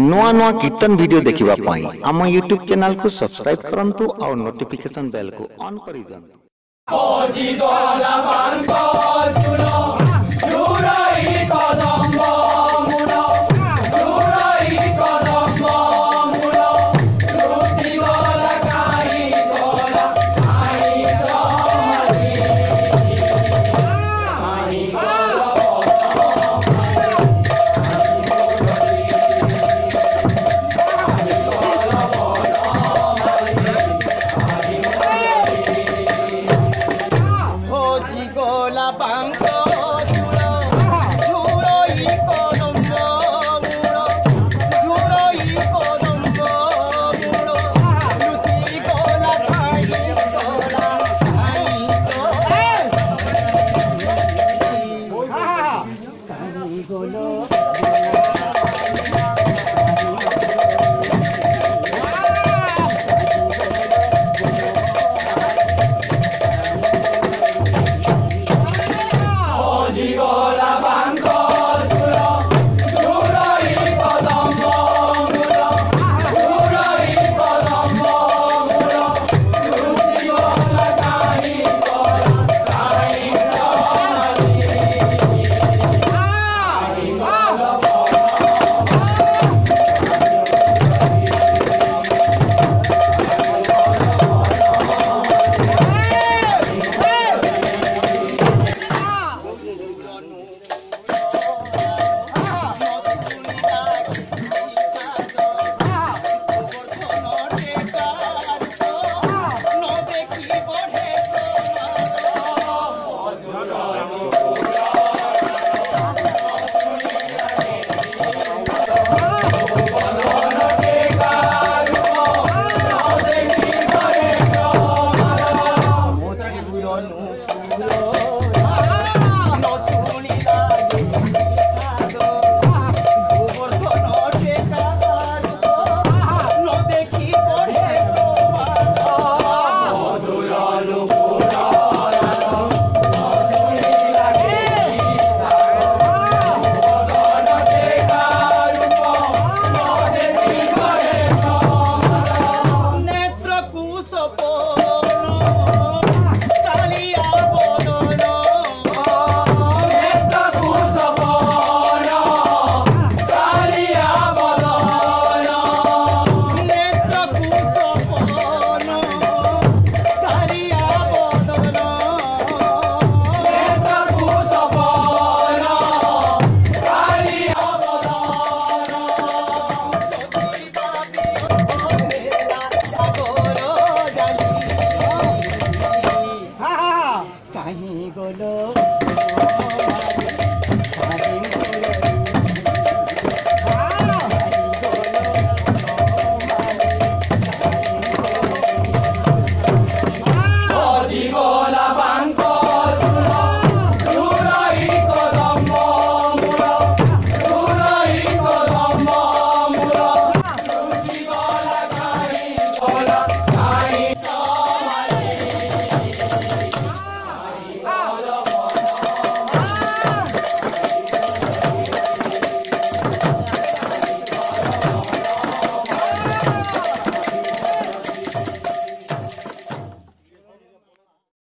ନୂଆ ନୂଆ କୀର୍ତ୍ତନ ଭିଡ଼ିଓ ଦେଖିବା ପାଇଁ ଆମ ୟୁଟ୍ୟୁବ୍ ଚ୍ୟାନେଲକୁ ସବସ୍କ୍ରାଇବ୍ କରନ୍ତୁ ଆଉ ନୋଟିଫିକେସନ୍ ବେଲ୍କୁ ଅନ୍ କରିଦିଅନ୍ତୁ Oh, gonna go.